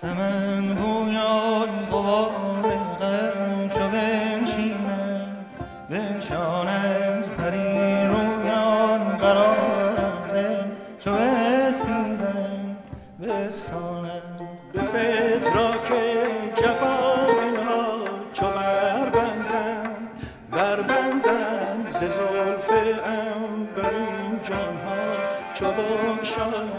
سمن بویان قبار غم چو بنشینند بنشانند پری رویان قرار دل چو بسپیزند بستانند به فتراک جفا دلها چو بربندند بربندند ز زلف عنبرین جانها چو بگشایند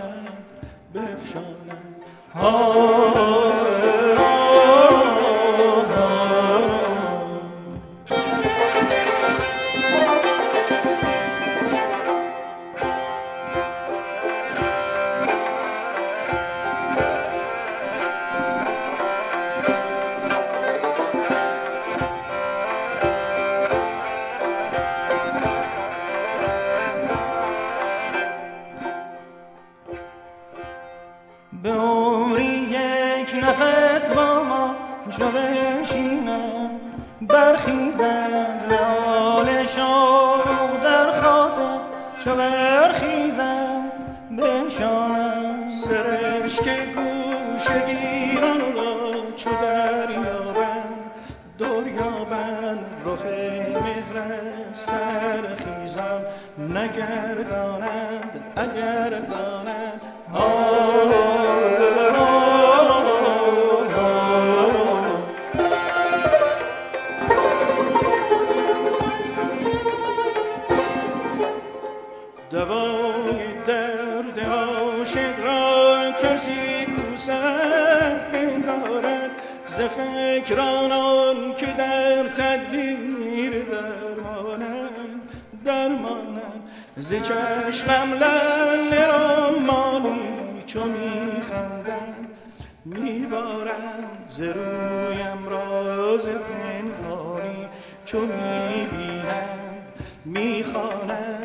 به عمری یک نفس با ما چو بنشینند برخیزند لال شوق در خاطر چو برخیزند بنشانند سرشک گوش گیران را چو دریابند دریابند رخ مهر سرخیزان نگردانند اگر دانند دوای درد عاشق را کسی کوسه پندارد؟ ز فکرانان که در تدبیر درمانند درمانند. ز چشمم لله را مانی چو میخندند میبارند ز رویم راز پنهانی چو می‌بینند می‌خوانند